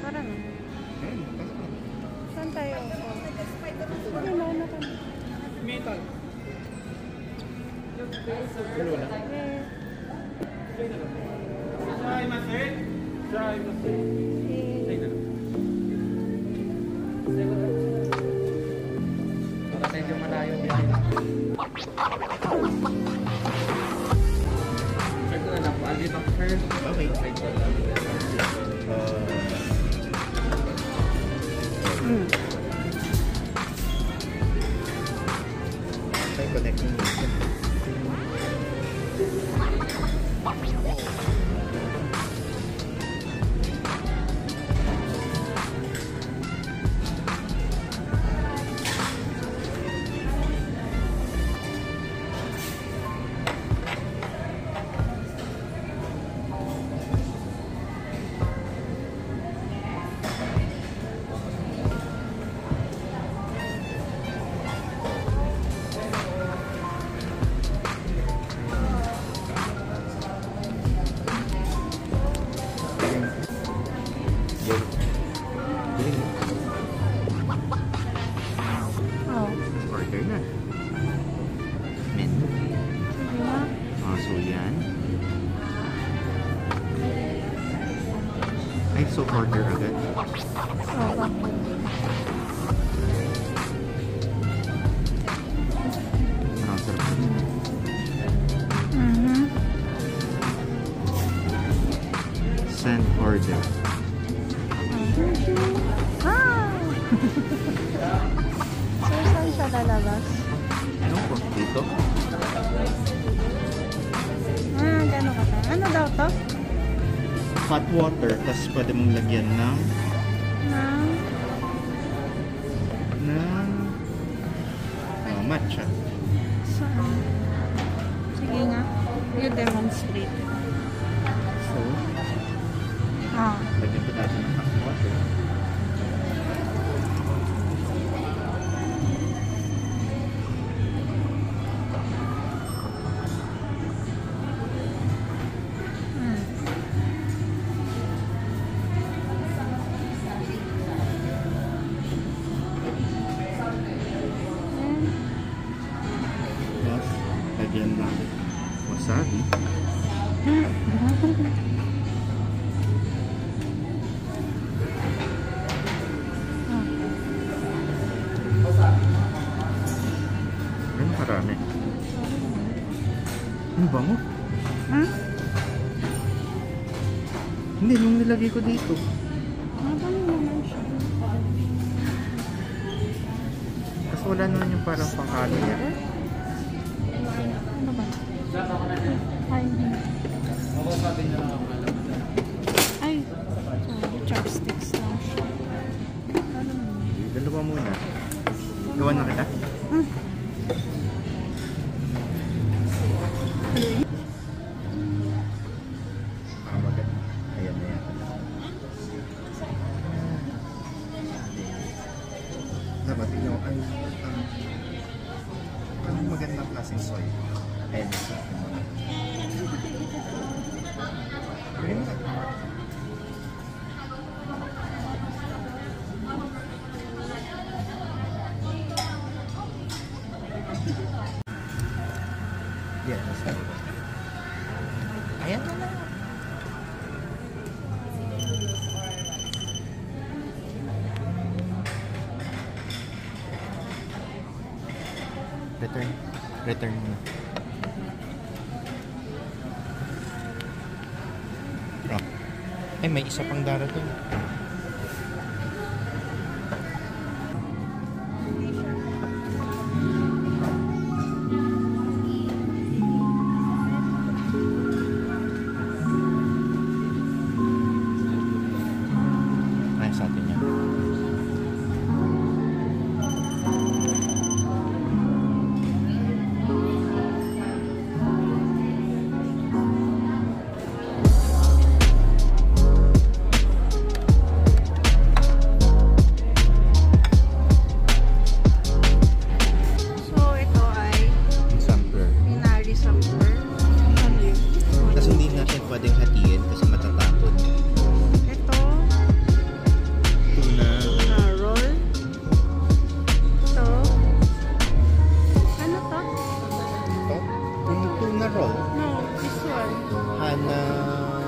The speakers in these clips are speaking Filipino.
Pasok na. saan tayo? Ka na. Metal. Dalawa na. Eh, Try masin. Try masin. eh, Para medyo malayo biyahe. Sir, Send order. Ah! so, saan siya lalabas? Ano po? Dito? Ah, gano'n ka. Ano daw to? Hot water, tapos pwede mong lagyan Ng... matcha. Saan? Sige nga. You demonstrate. So, Ah. lagyan ko natin ng hot water. Lagyan ng wasabi. Ganun karami. Ano bango? Hmm? Hindi, nung nilagay ko dito. Tapos wala naman yung parang pangkalo yan. Ano ba? Ay, hindi. Ay, sorry, chopsticks lang siya. Ano? Dalawa muna. Gawa na kita? Hmm. Ah. Dapat tingnan mo, ang, ang, anong magandang klaseng soy? Isa. Ayan na. Lang. Return. Return. Ay, may isa pang darating. Na roll? No, this one. Hana...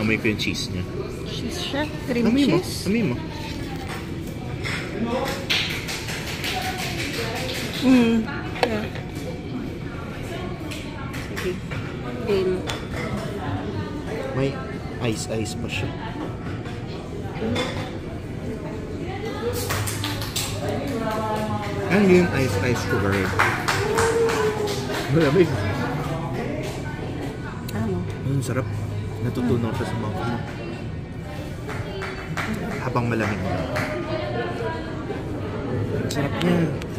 Amoy ko yung cheese niya. Cheese siya. Cream Amoy mo. cheese. Amoy mo. Mm. Yeah. Sige. Game. May ice-ice pa siya. Ano yung ice-ice sugar? Malamig. Ano? Ang sarap. Natutunaw siya sa mouth mo. Habang malamig Sarap niya.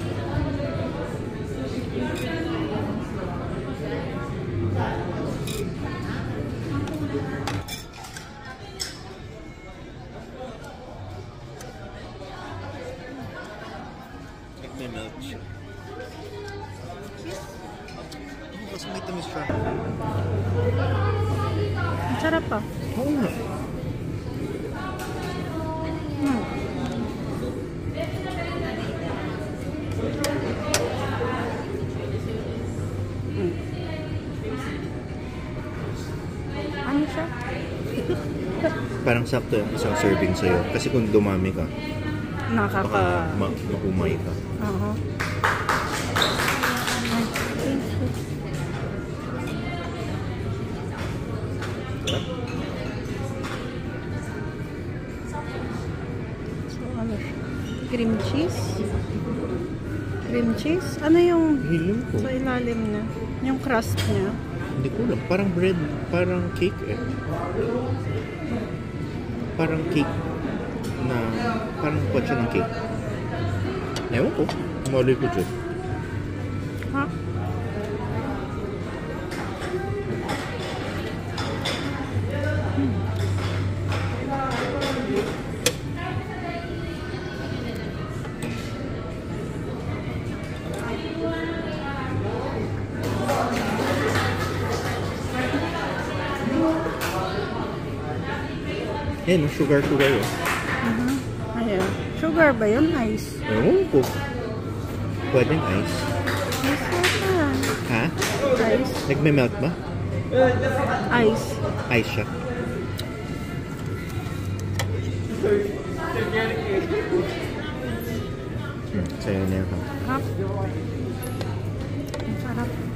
Parang sakto yung isang serving sa'yo. Kasi kung dumami ka, Nakaka... baka ma- maumay ka. Oo. So, ano siya? Cream cheese? Cream cheese? Ano yung Hilim ko. sa ilalim niya? Yung crust niya? Hindi ko alam. Parang bread. Parang cake eh. Parang cake na... Parang siya ng cake. Ewan ko. Mali ko dyan. Ha? Yan, sugar-sugar yun. Mhm. Ayan. Sugar ba yun? Ice? Ewan ko. Pwedeng ice. Ice yata. Ha? Ice. Nagme-melt ba? Ice. Ice siya. Hmm, sa'yo na yun. Ha? Ang sarap.